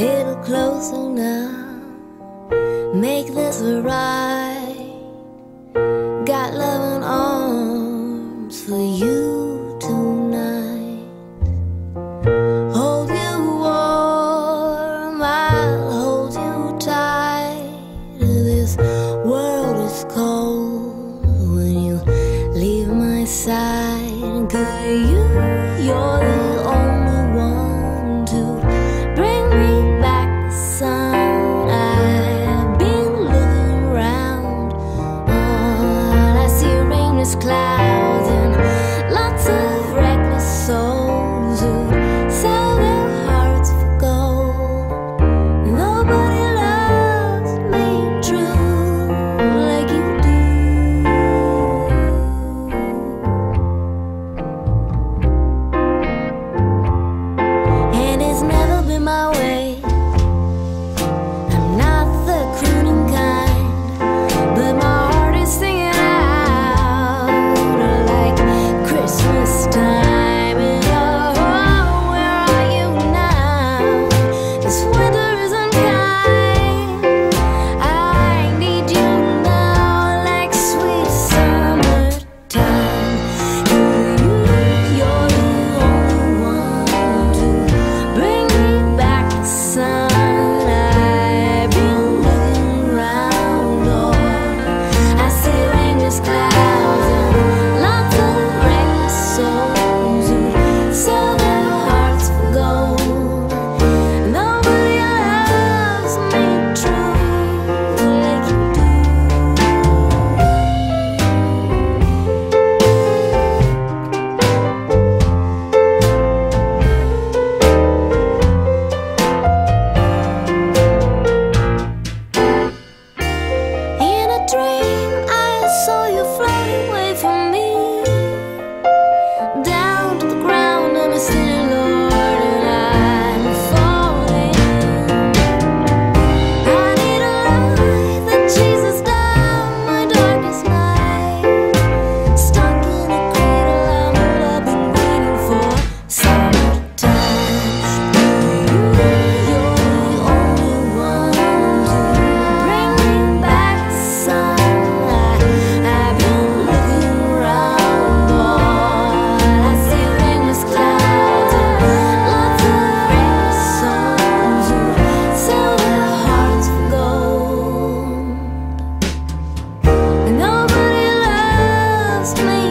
little closer now. Make this a right. Got loving arms for you tonight. Hold you warm, I'll hold you tight. This world is cold when you leave my side. Cause you, you're clouds just.